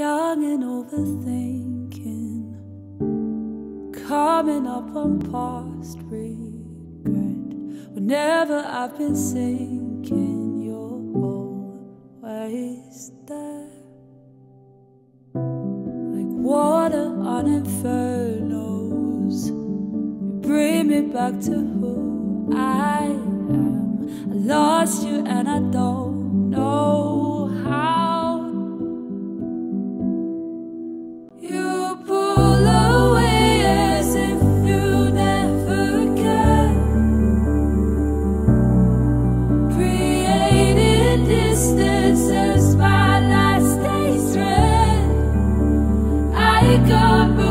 young and overthinking, coming up on past regret. Whenever I've been sinking, you're always there, like water on infernos. You bring me back to who I am. I lost you and I don't God.